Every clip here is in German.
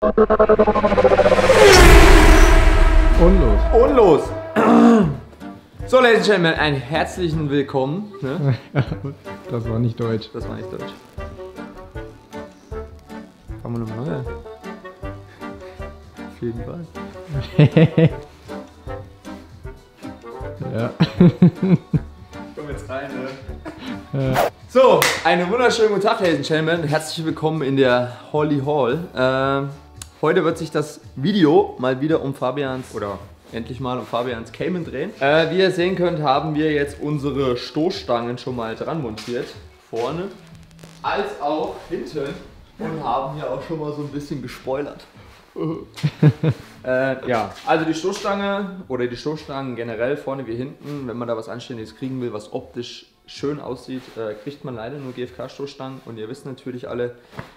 Und los. Und los! So, Ladies and Gentlemen, einen herzlichen Willkommen. Ne? Das war nicht deutsch. Das war nicht Deutsch. Fangen wir nochmal neu. Auf jeden Fall. Ja. Komm jetzt rein, ne? So, einen wunderschönen guten Tag, Ladies and Gentlemen. Herzlich willkommen in der Holly Hall. Ähm, heute wird sich das Video mal wieder um Fabians oder endlich mal um Fabians Cayman drehen. Äh, wie ihr sehen könnt, haben wir jetzt unsere Stoßstangen schon mal dran montiert. Vorne als auch hinten. Und haben hier auch schon mal so ein bisschen gespoilert. Äh, ja, also die Stoßstange oder die Stoßstangen generell vorne wie hinten, wenn man da was Anständiges kriegen will, was optisch schön aussieht, äh, kriegt man leider nur GFK-Stoßstangen. Und ihr wisst natürlich alle,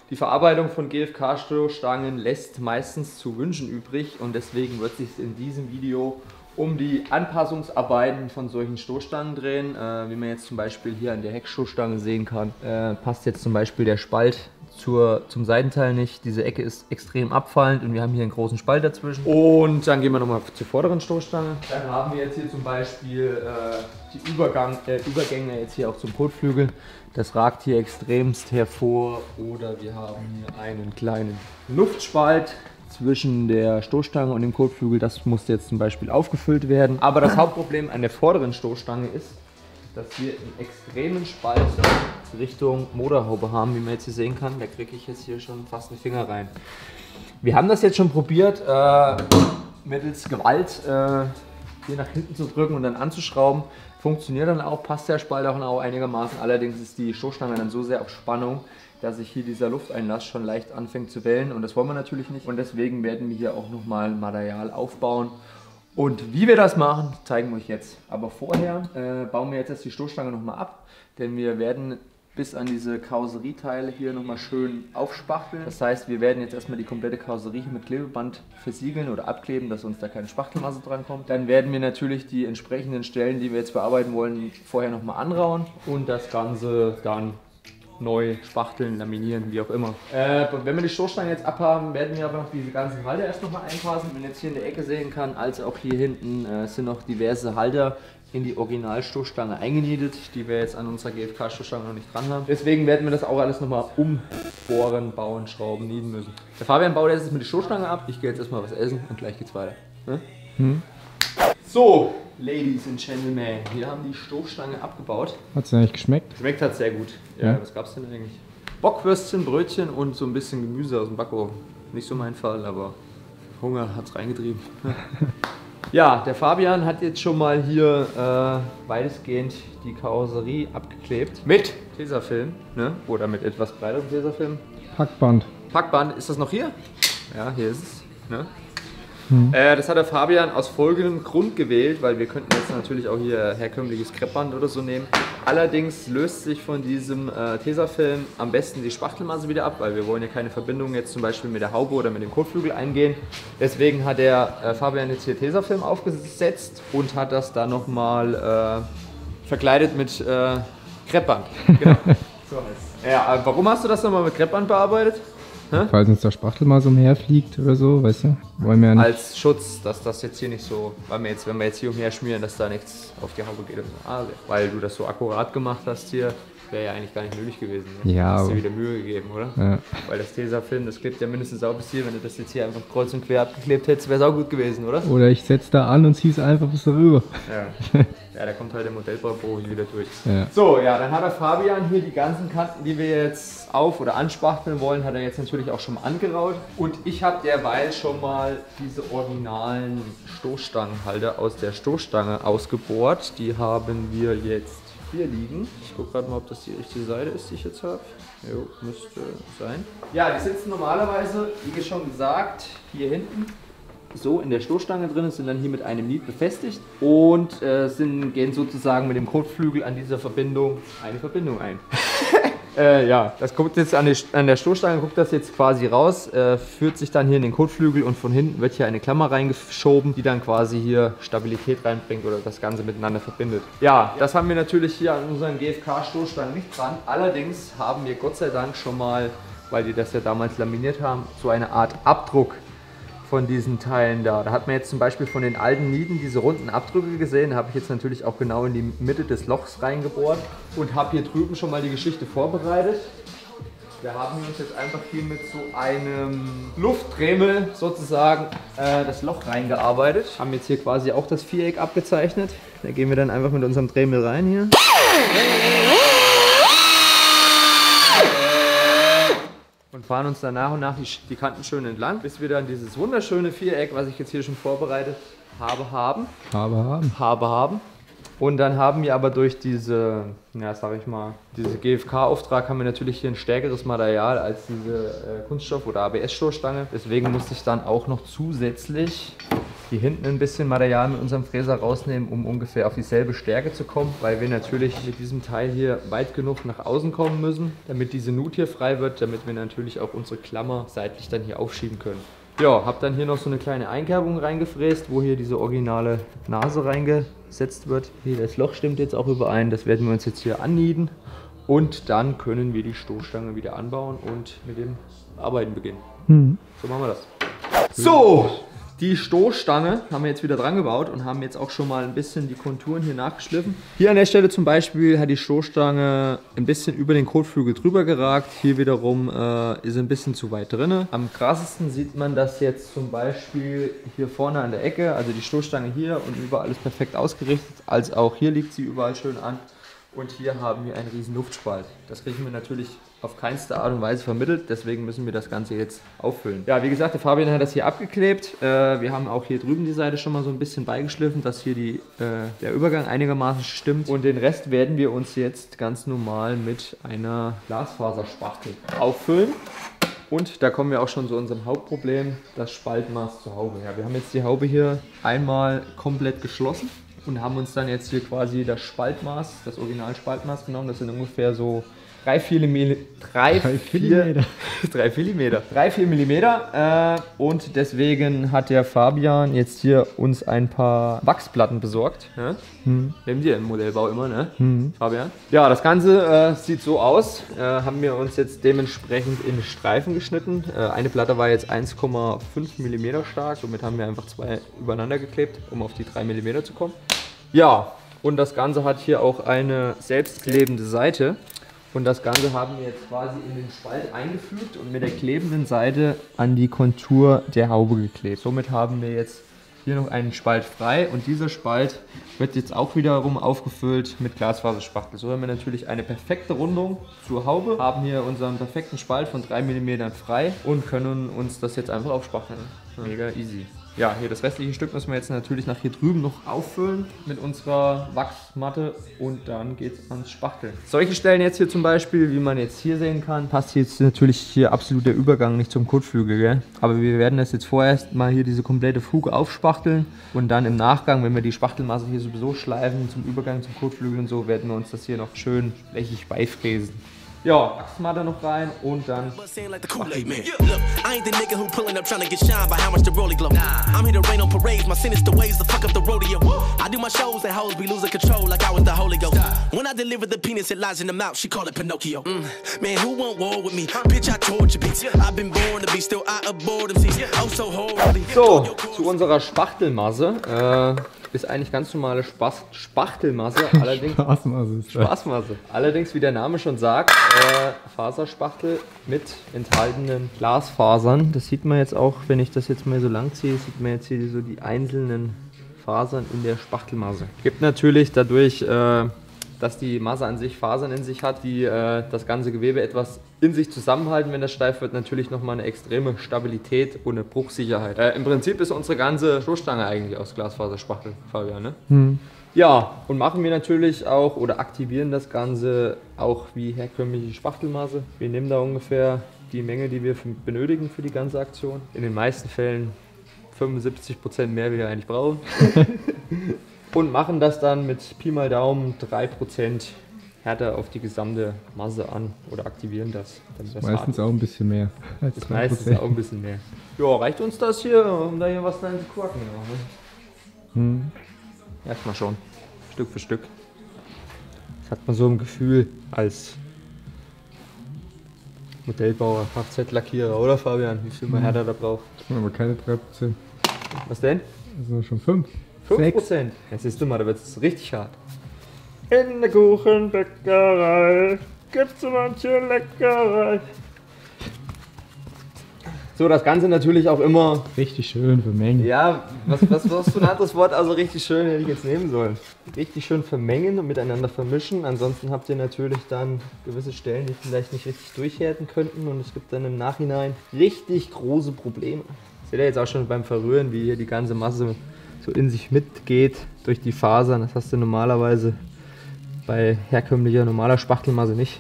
die Verarbeitung von GFK-Stoßstangen lässt meistens zu wünschen übrig. Und deswegen wird sich in diesem Video um die Anpassungsarbeiten von solchen Stoßstangen drehen. Äh, wie man jetzt zum Beispiel hier an der Heckstoßstange sehen kann, äh, passt jetzt zum Beispiel der Spalt zur, zum Seitenteil nicht. Diese Ecke ist extrem abfallend und wir haben hier einen großen Spalt dazwischen. Und dann gehen wir nochmal zur vorderen Stoßstange. Dann haben wir jetzt hier zum Beispiel äh, die Übergang, äh, Übergänge jetzt hier auch zum Kotflügel. Das ragt hier extremst hervor. Oder wir haben hier einen kleinen Luftspalt zwischen der Stoßstange und dem Kotflügel. Das muss jetzt zum Beispiel aufgefüllt werden. Aber das Hauptproblem an der vorderen Stoßstange ist, dass wir einen extremen Spalt Richtung Motorhaube haben, wie man jetzt hier sehen kann. Da kriege ich jetzt hier schon fast einen Finger rein. Wir haben das jetzt schon probiert, äh, mittels Gewalt äh, hier nach hinten zu drücken und dann anzuschrauben. Funktioniert dann auch, passt der Spalt auch noch einigermaßen. Allerdings ist die Stoßstange dann so sehr auf Spannung, dass sich hier dieser Lufteinlass schon leicht anfängt zu wellen und das wollen wir natürlich nicht. Und deswegen werden wir hier auch nochmal Material aufbauen. Und wie wir das machen, zeigen wir euch jetzt. Aber vorher äh, bauen wir jetzt die Stoßstange nochmal ab, denn wir werden bis an diese Karosserieteile hier nochmal schön aufspachteln. Das heißt, wir werden jetzt erstmal die komplette Karosserie mit Klebeband versiegeln oder abkleben, dass uns da keine Spachtelmasse dran kommt. Dann werden wir natürlich die entsprechenden Stellen, die wir jetzt bearbeiten wollen, vorher nochmal anrauen und das Ganze dann neu spachteln, laminieren, wie auch immer. Äh, wenn wir die Stoßstange jetzt abhaben, werden wir aber noch diese ganzen Halter erst nochmal einpassen. Wenn man jetzt hier in der Ecke sehen kann, als auch hier hinten äh, sind noch diverse Halter in die Originalstoßstange eingenietet, die wir jetzt an unserer GFK-Stoßstange noch nicht dran haben. Deswegen werden wir das auch alles nochmal umbohren, bauen, schrauben, nieden müssen. Der Fabian baut jetzt mit die Stoßstange ab. Ich gehe jetzt erstmal was essen und gleich geht's weiter. Ne? So, Ladies and Gentlemen, wir haben die Stoßstange abgebaut. Hat es eigentlich geschmeckt? Schmeckt hat sehr gut. Ja, Ja. was gab's denn eigentlich? Bockwürstchen, Brötchen und so ein bisschen Gemüse aus dem Backofen. Nicht so mein Fall, aber Hunger hat's reingetrieben. ja, der Fabian hat jetzt schon mal hier äh, weitestgehend die Karosserie abgeklebt. Mit Tesafilm, ne? Oder mit etwas breiterem Tesafilm. Packband. Packband, ist das noch hier? Ja, hier ist es. Ne? Äh, das hat der Fabian aus folgendem Grund gewählt, weil wir könnten jetzt natürlich auch hier herkömmliches Kreppband oder so nehmen. Allerdings löst sich von diesem äh, Tesafilm am besten die Spachtelmasse wieder ab, weil wir wollen ja keine Verbindung jetzt zum Beispiel mit der Haube oder mit dem Kotflügel eingehen. Deswegen hat der äh, Fabian jetzt hier Tesafilm aufgesetzt und hat das dann nochmal äh, verkleidet mit äh, Kreppband. Genau. so heißt Ja, äh, warum hast du das nochmal mit Kreppband bearbeitet? Falls uns der Spachtel mal so umherfliegt oder so, weißt du? Wollen wir ja nicht. als Schutz, dass das jetzt hier nicht so, weil wir jetzt, wenn wir jetzt hier umher schmieren, dass da nichts auf die Haube geht. So. Ah, weil du das so akkurat gemacht hast hier, wäre ja eigentlich gar nicht nötig gewesen. Ne? Ja, Hast aber- wieder Mühe gegeben, oder? Ja. Weil das Tesafilm, das klebt ja mindestens auch bis hier. Wenn du das jetzt hier einfach kreuz und quer abgeklebt hättest, wäre es auch gut gewesen, oder? Oder ich setz da an und zieh's einfach bis darüber. Ja. ja, da kommt halt der Modellbauprofi wieder durch. Ja. So, ja, dann hat der Fabian hier die ganzen Kanten, die wir jetzt auf- oder anspachteln wollen, hat er jetzt natürlich auch schon mal angeraut. Und ich habe derweil schon mal diese originalen Stoßstangenhalter aus der Stoßstange ausgebohrt. Die haben wir jetzt hier liegen. Ich gucke gerade mal, ob das die richtige Seite ist, die ich jetzt habe. Jo, müsste sein. Ja, die sitzen normalerweise, wie schon gesagt, hier hinten so in der Stoßstange drin, sind dann hier mit einem Nied befestigt und äh, sind, gehen sozusagen mit dem Kotflügel an dieser Verbindung eine Verbindung ein. Äh, ja, das guckt jetzt an, die, an der Stoßstange, guckt das jetzt quasi raus, äh, führt sich dann hier in den Kotflügel und von hinten wird hier eine Klammer reingeschoben, die dann quasi hier Stabilität reinbringt oder das Ganze miteinander verbindet. Ja, das haben wir natürlich hier an unseren GFK-Stoßstangen nicht dran. Allerdings haben wir Gott sei Dank schon mal weil die das ja damals laminiert haben, so eine Art Abdruck von diesen Teilen da. Da hat man jetzt zum Beispiel von den alten Nieden diese runden Abdrücke gesehen. Da habe ich jetzt natürlich auch genau in die Mitte des Lochs reingebohrt und habe hier drüben schon mal die Geschichte vorbereitet. Wir haben uns jetzt einfach hier mit so einem Luftdremel sozusagen äh, das Loch reingearbeitet. Haben jetzt hier quasi auch das Viereck abgezeichnet. Da gehen wir dann einfach mit unserem Dremel rein hier. Und fahren uns dann nach und nach die, die Kanten schön entlang, bis wir dann dieses wunderschöne Viereck, was ich jetzt hier schon vorbereitet habe, haben. Habe haben. Habe haben. Und dann haben wir aber durch diese, ja, sag ich mal, diese GFK-Auftrag haben wir natürlich hier ein stärkeres Material als diese äh, Kunststoff- oder ABS-Stoßstange. Deswegen musste ich dann auch noch zusätzlich hier hinten ein bisschen Material mit unserem Fräser rausnehmen, um ungefähr auf dieselbe Stärke zu kommen, weil wir natürlich mit diesem Teil hier weit genug nach außen kommen müssen, damit diese Nut hier frei wird, damit wir natürlich auch unsere Klammer seitlich dann hier aufschieben können. Ja, habe dann hier noch so eine kleine Einkerbung reingefräst, wo hier diese originale Nase reingesetzt wird. Hier, das Loch stimmt jetzt auch überein, das werden wir uns jetzt hier annieden. Und dann können wir die Stoßstange wieder anbauen und mit dem Arbeiten beginnen. So machen wir das. So, die Stoßstange haben wir jetzt wieder dran gebaut und haben jetzt auch schon mal ein bisschen die Konturen hier nachgeschliffen. Hier an der Stelle zum Beispiel hat die Stoßstange ein bisschen über den Kotflügel drüber geragt. Hier wiederum äh, ist sie ein bisschen zu weit drin. Am krassesten sieht man das jetzt zum Beispiel hier vorne an der Ecke. Also die Stoßstange hier und überall ist perfekt ausgerichtet. Als auch hier liegt sie überall schön an. Und hier haben wir einen riesen Luftspalt. Das kriegen wir natürlich auf keinste Art und Weise vermittelt, deswegen müssen wir das Ganze jetzt auffüllen. Ja, wie gesagt, der Fabian hat das hier abgeklebt. Äh, wir haben auch hier drüben die Seite schon mal so ein bisschen beigeschliffen, dass hier die, äh, der Übergang einigermaßen stimmt. Und den Rest werden wir uns jetzt ganz normal mit einer Glasfaserspachtel auffüllen. Und da kommen wir auch schon zu unserem Hauptproblem, das Spaltmaß zur Haube. Ja, wir haben jetzt die Haube hier einmal komplett geschlossen und haben uns dann jetzt hier quasi das Spaltmaß, das Original-Spaltmaß genommen. Das sind ungefähr so 3, 4 mm. 3, Drei 4 Millimeter. 3, 4 Millimeter. 3, 4 Millimeter. Äh, und deswegen hat der Fabian jetzt hier uns ein paar Wachsplatten besorgt. Ne? Hm. Nehmen die im Modellbau immer, ne? Hm. Fabian? Ja, das Ganze äh, sieht so aus. Äh, haben wir uns jetzt dementsprechend in Streifen geschnitten. Äh, eine Platte war jetzt 1,5 mm stark. Somit haben wir einfach zwei übereinander geklebt, um auf die 3 mm zu kommen. Ja, und das Ganze hat hier auch eine selbstklebende Seite. Und das Ganze haben wir jetzt quasi in den Spalt eingefügt und mit der klebenden Seite an die Kontur der Haube geklebt. Somit haben wir jetzt hier noch einen Spalt frei und dieser Spalt wird jetzt auch wiederum aufgefüllt mit Glasfaserspachtel. So haben wir natürlich eine perfekte Rundung zur Haube, haben hier unseren perfekten Spalt von 3 mm frei und können uns das jetzt einfach aufspachteln. Mega easy. Ja, hier das restliche Stück müssen wir jetzt natürlich nach hier drüben noch auffüllen mit unserer Wachsmatte und dann geht es ans Spachteln. Solche Stellen jetzt hier zum Beispiel, wie man jetzt hier sehen kann, passt jetzt natürlich hier absolut der Übergang nicht zum Kotflügel, gell? aber wir werden das jetzt vorerst mal hier diese komplette Fuge aufspachteln und dann im Nachgang, wenn wir die Spachtelmasse hier sowieso schleifen zum Übergang zum Kotflügel und so, werden wir uns das hier noch schön flächig beifräsen. Ja, Wachsmatte noch rein und dann I ain't the nigga who pulling up trying to get shine by how much the rollie glow. I'm here to rain on parades, my sinister ways to fuck up the rodeo. I do my shows and hoes be losing control like I was the Holy Ghost. When I deliver the penis, it lies in the mouth. She call it Pinocchio. Mm, man, who want war with me? Bitch, I torture beats. I've been born to be still I abhor them seas. Oh, so horribly. So, zu unserer Spachtelmasse. Äh, ist eigentlich ganz normale Spas Spachtelmasse, allerdings Spaßmaße ist das. Spaßmasse. Allerdings, wie der Name schon sagt, äh, Faserspachtel mit enthaltenen Glasfasern. Das sieht man jetzt auch, wenn ich das jetzt mal so lang ziehe, sieht man jetzt hier so die einzelnen Fasern in der Spachtelmasse. Gibt natürlich dadurch, äh, dass die Masse an sich Fasern in sich hat, die äh, das ganze Gewebe etwas in sich zusammenhalten, wenn das steif wird, natürlich nochmal eine extreme Stabilität und eine Bruchsicherheit. Äh, Im Prinzip ist unsere ganze Stoßstange eigentlich aus Glasfaserspachtel, Fabian, ne? Hm. Ja, und machen wir natürlich auch oder aktivieren das Ganze auch wie herkömmliche Spachtelmaße. Wir nehmen da ungefähr die Menge, die wir benötigen für die ganze Aktion. In den meisten Fällen 75% mehr, wie wir eigentlich brauchen. und machen das dann mit Pi mal Daumen 3% härter auf die gesamte Masse an oder aktivieren das. Das Meistens auch ein bisschen mehr. Als ist 2%. meistens auch ein bisschen mehr. Ja, reicht uns das hier, um da hier was rein zu ne? Hm. Erstmal schon. Stück für Stück. Das hat man so ein Gefühl, als Modellbauer, Kfz-Lackierer, oder Fabian? Wie viel mehr hat er da braucht? Aber keine 3%. Was denn? Das sind schon 5. 5 Prozent. Jetzt siehst du mal, da wird es richtig hart. In der Kuchenbäckerei gibt's so manche Leckerei. So, das Ganze natürlich auch immer. Richtig schön vermengen. Ja, was, was, was für ein anderes Wort, also richtig schön hätte ich jetzt nehmen sollen. Richtig schön vermengen und miteinander vermischen. Ansonsten habt ihr natürlich dann gewisse Stellen, die vielleicht nicht richtig durchhärten könnten und es gibt dann im Nachhinein richtig große Probleme. Seht ihr jetzt auch schon beim Verrühren, wie hier die ganze Masse so in sich mitgeht durch die Fasern. Das hast du normalerweise bei herkömmlicher normaler Spachtelmasse nicht.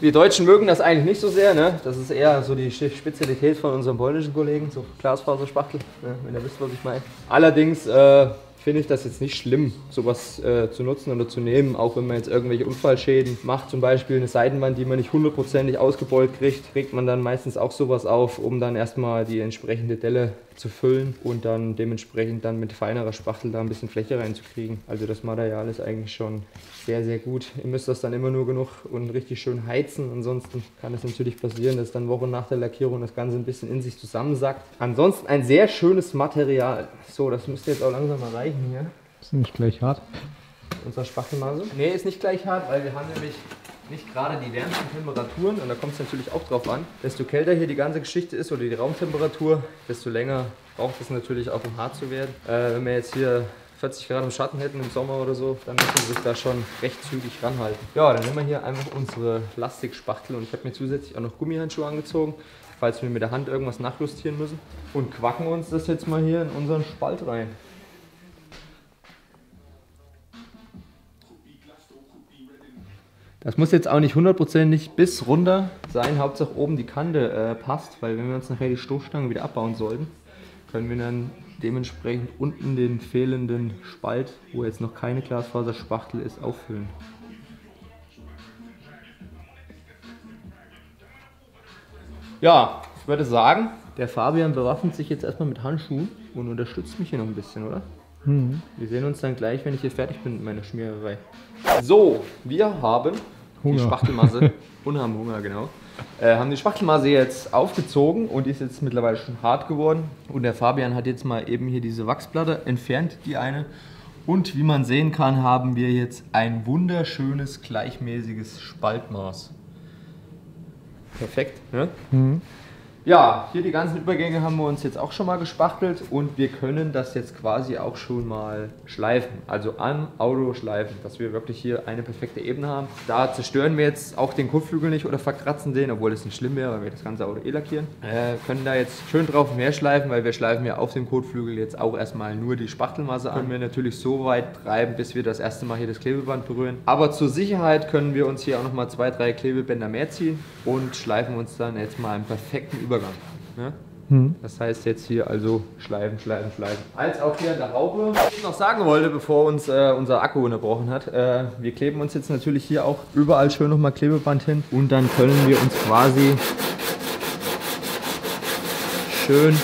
Wir Deutschen mögen das eigentlich nicht so sehr, ne? Das ist eher so die Spezialität von unserem polnischen Kollegen, so Glasfaserspachtel, ne? wenn ihr wisst, was ich meine. Allerdings äh, finde ich das jetzt nicht schlimm, sowas äh, zu nutzen oder zu nehmen, auch wenn man jetzt irgendwelche Unfallschäden macht, zum Beispiel eine Seitenwand, die man nicht hundertprozentig ausgebeult kriegt, kriegt man dann meistens auch sowas auf, um dann erstmal die entsprechende Delle zu füllen und dann dementsprechend dann mit feinerer Spachtel da ein bisschen Fläche reinzukriegen. Also das Material ist eigentlich schon sehr, sehr gut. Ihr müsst das dann immer nur genug und richtig schön heizen. Ansonsten kann es natürlich passieren, dass dann Wochen nach der Lackierung das Ganze ein bisschen in sich zusammensackt. Ansonsten ein sehr schönes Material. So, das müsste jetzt auch langsam mal reichen hier. Ist nicht gleich hart. Unser Spachtelmaße. Nee, ist nicht gleich hart, weil wir haben nämlich nicht gerade die wärmsten Temperaturen und da kommt es natürlich auch drauf an. Desto kälter hier die ganze Geschichte ist oder die Raumtemperatur, desto länger braucht es natürlich auch, um hart zu werden. Äh, wenn wir jetzt hier 40 Grad im Schatten hätten im Sommer oder so, dann müssen wir sich da schon recht zügig ranhalten. Ja, dann nehmen wir hier einfach unsere Plastikspachtel und ich habe mir zusätzlich auch noch Gummihandschuhe angezogen, falls wir mit der Hand irgendwas nachjustieren müssen. Und quacken uns das jetzt mal hier in unseren Spalt rein. Das muss jetzt auch nicht hundertprozentig bis runter sein, Hauptsache oben die Kante äh, passt, weil wenn wir uns nachher die Stoßstange wieder abbauen sollten, können wir dann dementsprechend unten den fehlenden Spalt, wo jetzt noch keine Glasfaserspachtel ist, auffüllen. Ja, ich würde sagen, der Fabian bewaffnet sich jetzt erstmal mit Handschuhen und unterstützt mich hier noch ein bisschen, oder? Mhm. Wir sehen uns dann gleich, wenn ich hier fertig bin mit meiner Schmiererei. So, wir haben die Hunger. Spachtelmasse und haben Hunger, genau. Äh, haben die Spachtelmasse jetzt aufgezogen und die ist jetzt mittlerweile schon hart geworden. Und der Fabian hat jetzt mal eben hier diese Wachsplatte entfernt, die eine. Und wie man sehen kann, haben wir jetzt ein wunderschönes, gleichmäßiges Spaltmaß. Perfekt, ne? Mhm. Ja, hier die ganzen Übergänge haben wir uns jetzt auch schon mal gespachtelt und wir können das jetzt quasi auch schon mal schleifen. Also am Auto schleifen, dass wir wirklich hier eine perfekte Ebene haben. Da zerstören wir jetzt auch den Kotflügel nicht oder verkratzen den, obwohl das nicht schlimm wäre, weil wir das ganze Auto eh lackieren. Äh, können da jetzt schön drauf mehr schleifen, weil wir schleifen ja auf dem Kotflügel jetzt auch erstmal nur die Spachtelmasse an. Können wir natürlich so weit treiben, bis wir das erste Mal hier das Klebeband berühren. Aber zur Sicherheit können wir uns hier auch nochmal zwei, drei Klebebänder mehr ziehen und schleifen uns dann jetzt mal einen perfekten Übergang. Ne? Mhm. Das heißt jetzt hier also schleifen, schleifen, schleifen. Als auch hier an der Haube. Was ich noch sagen wollte, bevor uns äh, unser Akku unterbrochen hat, äh, wir kleben uns jetzt natürlich hier auch überall schön nochmal Klebeband hin und dann können wir uns quasi schön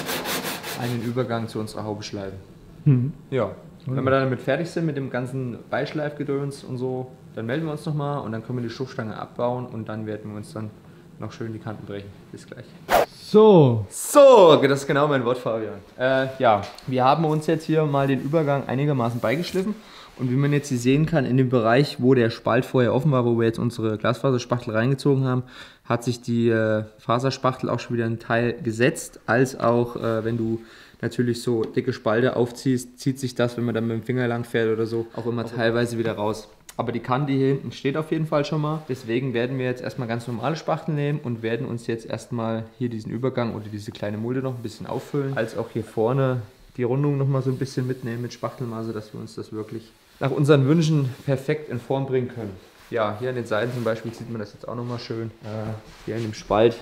einen Übergang zu unserer Haube schleifen. Mhm. Ja. Wenn wir dann damit fertig sind mit dem ganzen Beischleifgedöns und so, dann melden wir uns nochmal und dann können wir die Stoßstange abbauen und dann werden wir uns dann noch schön die Kanten brechen. Bis gleich. So, So, das ist genau mein Wort, Fabian. Äh, ja, wir haben uns jetzt hier mal den Übergang einigermaßen beigeschliffen. Und wie man jetzt hier sehen kann, in dem Bereich, wo der Spalt vorher offen war, wo wir jetzt unsere Glasfaserspachtel reingezogen haben, hat sich die äh, Faserspachtel auch schon wieder ein Teil gesetzt. Als auch, äh, wenn du natürlich so dicke Spalte aufziehst, zieht sich das, wenn man dann mit dem Finger lang fährt oder so, auch immer teilweise wieder raus. Aber die Kante hier hinten steht auf jeden Fall schon mal. Deswegen werden wir jetzt erstmal ganz normale Spachtel nehmen und werden uns jetzt erstmal hier diesen Übergang oder diese kleine Mulde noch ein bisschen auffüllen. Als auch hier vorne die Rundung noch mal so ein bisschen mitnehmen mit Spachtelmaße, dass wir uns das wirklich nach unseren Wünschen perfekt in Form bringen können. Ja, hier an den Seiten zum Beispiel sieht man das jetzt auch noch mal schön. Äh, hier in dem Spalt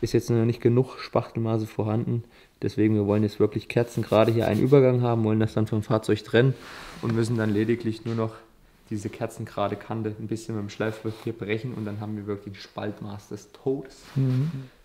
ist jetzt noch nicht genug Spachtelmaße vorhanden. Deswegen, wir wollen jetzt wirklich Kerzen gerade hier einen Übergang haben, wollen das dann vom Fahrzeug trennen und müssen dann lediglich nur noch diese kerzengerade Kante ein bisschen mit dem Schleifpapier brechen und dann haben wir wirklich ein Spaltmaß des Todes.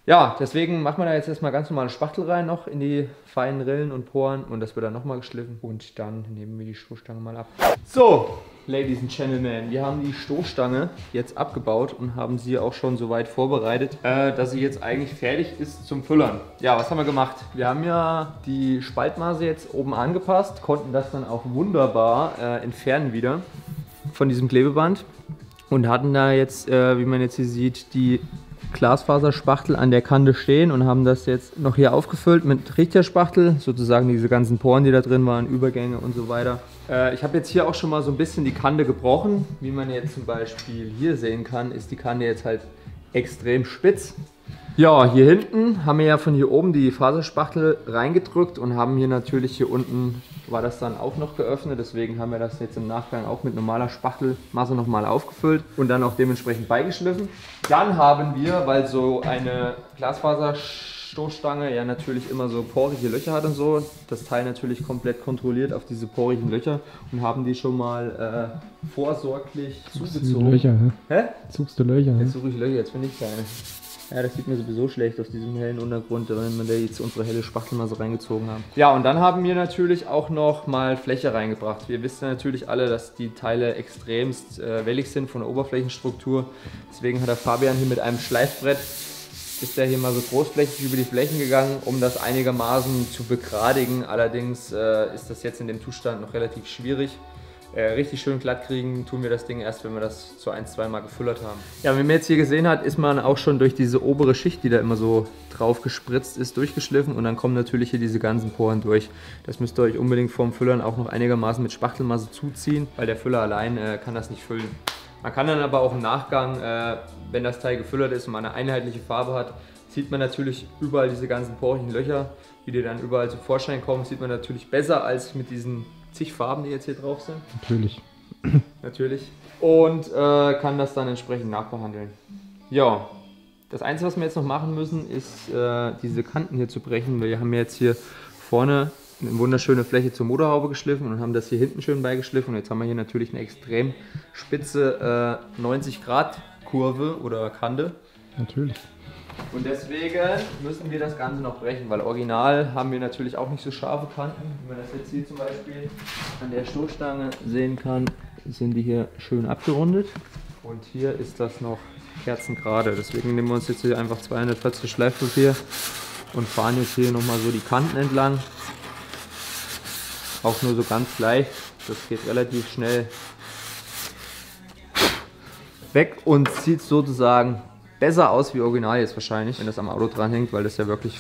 Ja, deswegen machen wir da jetzt erstmal ganz normale Spachtel rein noch in die feinen Rillen und Poren und das wird dann nochmal geschliffen und dann nehmen wir die Stoßstange mal ab. So, Ladies and Gentlemen, wir haben die Stoßstange jetzt abgebaut und haben sie auch schon so weit vorbereitet, äh, dass sie jetzt eigentlich fertig ist zum Füllern. Ja, was haben wir gemacht? Wir haben ja die Spaltmaße jetzt oben angepasst, konnten das dann auch wunderbar äh, entfernen wieder von diesem Klebeband und hatten da jetzt, äh, wie man jetzt hier sieht, die Glasfaserspachtel an der Kante stehen und haben das jetzt noch hier aufgefüllt mit Richterspachtel, sozusagen diese ganzen Poren, die da drin waren, Übergänge und so weiter. Äh, ich habe jetzt hier auch schon mal so ein bisschen die Kante gebrochen. Wie man jetzt zum Beispiel hier sehen kann, ist die Kante jetzt halt extrem spitz. Ja, hier hinten haben wir ja von hier oben die Faserspachtel reingedrückt und haben hier natürlich hier unten war das dann auch noch geöffnet. Deswegen haben wir das jetzt im Nachgang auch mit normaler Spachtelmasse nochmal aufgefüllt und dann auch dementsprechend beigeschliffen. Dann haben wir, weil so eine Glasfaserstoßstange ja natürlich immer so porige Löcher hat und so, das Teil natürlich komplett kontrolliert auf diese porigen Löcher und haben die schon mal äh, vorsorglich zugezogen. Löcher, hä? Hä? Zugst du Löcher, hä? Jetzt suche ich Löcher, jetzt finde ich keine. Ja, das sieht mir sowieso schlecht auf diesem hellen Untergrund, wenn wir da jetzt unsere helle Spachtelmasse reingezogen haben. Ja, und dann haben wir natürlich auch noch mal Fläche reingebracht. Wir wissen natürlich alle, dass die Teile extremst äh, wellig sind von der Oberflächenstruktur. Deswegen hat der Fabian hier mit einem Schleifbrett ist der hier mal so großflächig über die Flächen gegangen, um das einigermaßen zu begradigen. Allerdings äh, ist das jetzt in dem Zustand noch relativ schwierig äh, richtig schön glatt kriegen, tun wir das Ding erst, wenn wir das so ein, zwei Mal gefüllert haben. Ja, wie man jetzt hier gesehen hat, ist man auch schon durch diese obere Schicht, die da immer so drauf gespritzt ist, durchgeschliffen und dann kommen natürlich hier diese ganzen Poren durch. Das müsst ihr euch unbedingt vorm Füllern auch noch einigermaßen mit Spachtelmasse zuziehen, weil der Füller allein äh, kann das nicht füllen. Man kann dann aber auch im Nachgang, äh, wenn das Teil gefüllert ist und man eine einheitliche Farbe hat, sieht man natürlich überall diese ganzen porigen Löcher, die dann überall zum Vorschein kommen, sieht man natürlich besser als mit diesen zig Farben, die jetzt hier drauf sind. Natürlich. Natürlich. Und äh, kann das dann entsprechend nachbehandeln. Ja, das Einzige, was wir jetzt noch machen müssen, ist äh, diese Kanten hier zu brechen. Wir haben jetzt hier vorne eine wunderschöne Fläche zur Motorhaube geschliffen und haben das hier hinten schön beigeschliffen. Und jetzt haben wir hier natürlich eine extrem spitze äh, 90 Grad Kurve oder Kante. Natürlich. Und deswegen müssen wir das Ganze noch brechen, weil original haben wir natürlich auch nicht so scharfe Kanten. Wie man das jetzt hier zum Beispiel an der Stoßstange sehen kann, sind die hier schön abgerundet. Und hier ist das noch kerzengerade. Deswegen nehmen wir uns jetzt hier einfach 240 Schleifpapier und fahren jetzt hier nochmal so die Kanten entlang. Auch nur so ganz leicht. Das geht relativ schnell weg und zieht sozusagen besser aus wie original jetzt wahrscheinlich, wenn das am Auto dranhängt, weil das ja wirklich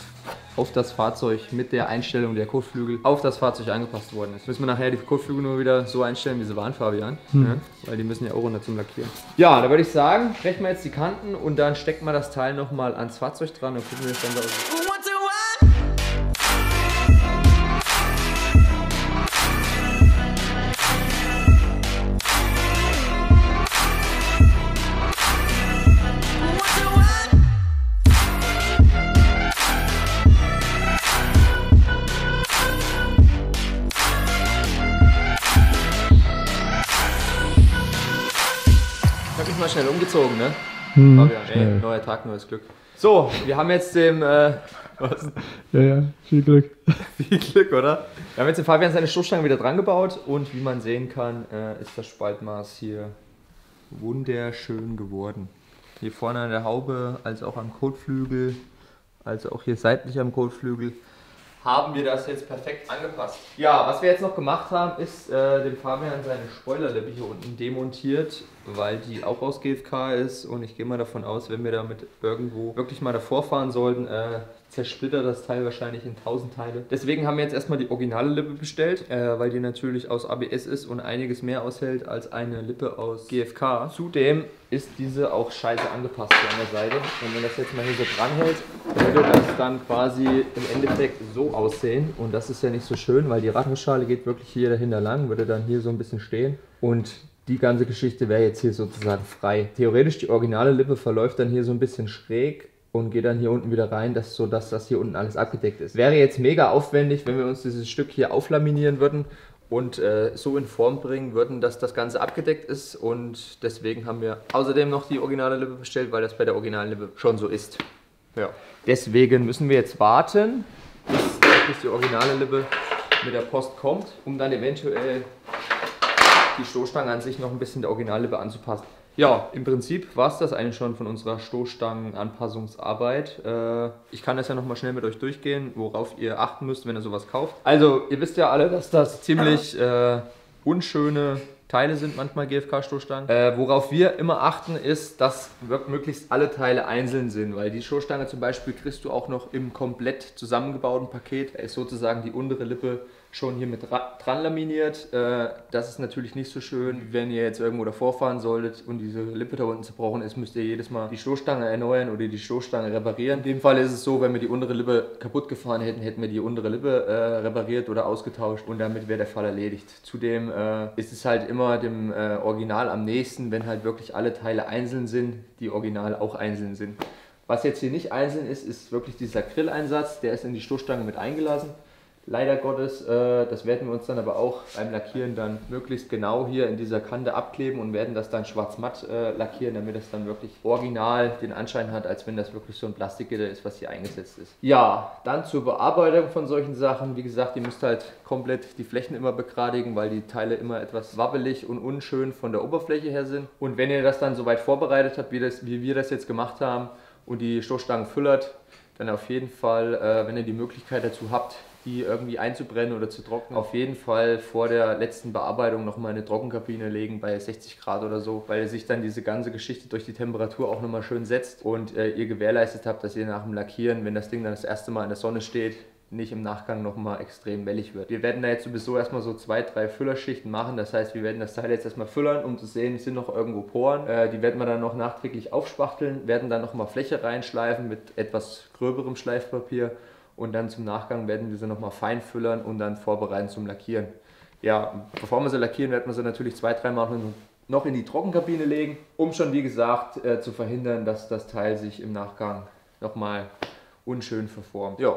auf das Fahrzeug mit der Einstellung der Kotflügel auf das Fahrzeug angepasst worden ist. Müssen wir nachher die Kotflügel nur wieder so einstellen, wie sie waren, Fabian. Hm. Ja, weil die müssen ja auch runter zum Lackieren. Ja, da würde ich sagen, brechen wir jetzt die Kanten und dann stecken wir das Teil nochmal ans Fahrzeug dran und gucken wir das dann aus. Umgezogen, ne? Hm, Fabian, ey, neuer Tag, neues Glück. So, wir haben jetzt dem, äh, was? Ja, ja, viel Glück. viel Glück, oder? Wir haben jetzt dem Fabian seine Stoßstange wieder dran gebaut und wie man sehen kann, äh, ist das Spaltmaß hier wunderschön geworden. Hier vorne an der Haube, als auch am Kotflügel, als auch hier seitlich am Kotflügel haben wir das jetzt perfekt angepasst. Ja, was wir jetzt noch gemacht haben, ist äh, dem Fabian seine Spoilerlippe hier unten demontiert, weil die auch aus GFK ist und ich gehe mal davon aus, wenn wir damit irgendwo wirklich mal davor fahren sollten, äh, zersplittert das Teil wahrscheinlich in tausend Teile. Deswegen haben wir jetzt erstmal die originale Lippe bestellt, äh, weil die natürlich aus ABS ist und einiges mehr aushält als eine Lippe aus GFK. Zudem ist diese auch scheiße angepasst hier an der Seite. Und wenn das jetzt mal hier so dran hält, würde das dann quasi im Endeffekt so aussehen. Und das ist ja nicht so schön, weil die Rattenschale geht wirklich hier dahinter lang, würde dann hier so ein bisschen stehen. Und die ganze Geschichte wäre jetzt hier sozusagen frei. Theoretisch die originale Lippe verläuft dann hier so ein bisschen schräg und geht dann hier unten wieder rein, dass, so dass das hier unten alles abgedeckt ist. Wäre jetzt mega aufwendig, wenn wir uns dieses Stück hier auflaminieren würden und äh, so in Form bringen würden, dass das Ganze abgedeckt ist und deswegen haben wir außerdem noch die originale Lippe bestellt, weil das bei der originalen Lippe schon so ist. Ja. Deswegen müssen wir jetzt warten, bis, bis die originale Lippe mit der Post kommt, um dann eventuell die Stoßstange an sich noch ein bisschen der Originallippe anzupassen. Ja, im Prinzip war es das eigentlich schon von unserer Stoßstangenanpassungsarbeit. Äh, ich kann das ja nochmal schnell mit euch durchgehen, worauf ihr achten müsst, wenn ihr sowas kauft. Also, ihr wisst ja alle, dass das ziemlich äh, unschöne Teile sind manchmal GFK-Stoßstangen. Äh, worauf wir immer achten ist, dass möglichst alle Teile einzeln sind, weil die Stoßstange zum Beispiel kriegst du auch noch im komplett zusammengebauten Paket. Da ist sozusagen die untere Lippe schon hier mit dran laminiert. Äh, das ist natürlich nicht so schön, wenn ihr jetzt irgendwo davor fahren solltet und diese Lippe da unten zerbrochen ist, müsst ihr jedes Mal die Stoßstange erneuern oder die Stoßstange reparieren. In dem Fall ist es so, wenn wir die untere Lippe kaputt gefahren hätten, hätten wir die untere Lippe äh, repariert oder ausgetauscht und damit wäre der Fall erledigt. Zudem äh, ist es halt immer dem äh, Original am nächsten, wenn halt wirklich alle Teile einzeln sind, die Original auch einzeln sind. Was jetzt hier nicht einzeln ist, ist wirklich dieser Grilleinsatz, der ist in die Stoßstange mit eingelassen. Leider Gottes, äh, das werden wir uns dann aber auch beim Lackieren dann möglichst genau hier in dieser Kante abkleben und werden das dann schwarz-matt äh, lackieren, damit es dann wirklich original den Anschein hat, als wenn das wirklich so ein Plastikgitter ist, was hier eingesetzt ist. Ja, dann zur Bearbeitung von solchen Sachen. Wie gesagt, ihr müsst halt komplett die Flächen immer begradigen, weil die Teile immer etwas wabbelig und unschön von der Oberfläche her sind. Und wenn ihr das dann soweit vorbereitet habt, wie, das, wie wir das jetzt gemacht haben und die Stoßstangen füllert, dann auf jeden Fall, äh, wenn ihr die Möglichkeit dazu habt, die irgendwie einzubrennen oder zu trocknen. Auf jeden Fall vor der letzten Bearbeitung nochmal eine Trockenkabine legen bei 60 Grad oder so, weil sich dann diese ganze Geschichte durch die Temperatur auch nochmal schön setzt und äh, ihr gewährleistet habt, dass ihr nach dem Lackieren, wenn das Ding dann das erste Mal in der Sonne steht, nicht im Nachgang nochmal extrem wellig wird. Wir werden da jetzt sowieso erstmal so zwei, drei Füllerschichten machen. Das heißt, wir werden das Teil jetzt erstmal füllern, um zu sehen, sind noch irgendwo Poren. Äh, die werden wir dann noch nachträglich aufspachteln, werden dann nochmal Fläche reinschleifen mit etwas gröberem Schleifpapier und dann zum Nachgang werden wir sie nochmal fein füllern und dann vorbereiten zum Lackieren. Ja, bevor wir sie lackieren, werden wir sie natürlich zwei, dreimal noch in die Trockenkabine legen, um schon wie gesagt äh, zu verhindern, dass das Teil sich im Nachgang nochmal unschön verformt. Ja,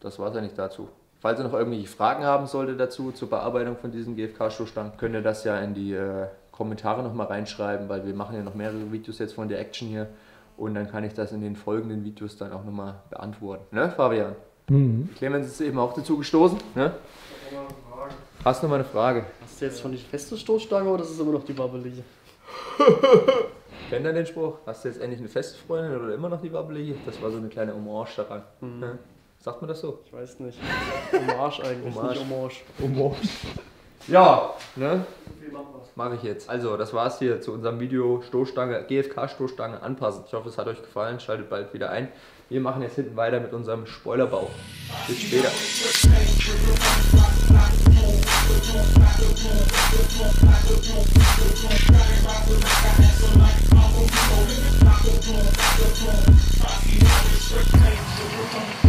das war es eigentlich dazu. Falls ihr noch irgendwelche Fragen haben solltet dazu zur Bearbeitung von diesem GFK-Stoßstangen, könnt ihr das ja in die äh, Kommentare nochmal reinschreiben, weil wir machen ja noch mehrere Videos jetzt von der Action hier und dann kann ich das in den folgenden Videos dann auch nochmal beantworten. Ne, Fabian? Mhm. Clemens ist eben auch dazu gestoßen. Ne? Hast du noch mal eine Frage? Hast du jetzt von die feste Stoßstange oder ist es immer noch die wabbelige? Kennt ihr den Spruch? Hast du jetzt endlich eine feste Freundin oder immer noch die wabbelige? Das war so eine kleine Hommage daran. Mhm. Ne? Sagt man das so? Ich weiß nicht. Hommage eigentlich, Hommage. nicht Hommage. Hommage. Ja, ne? Mache ich jetzt. Also, das war's hier zu unserem Video Stoßstange, GFK-Stoßstange anpassen. Ich hoffe, es hat euch gefallen. Schaltet bald wieder ein. Wir machen jetzt hinten weiter mit unserem Spoilerbau. Bis später. I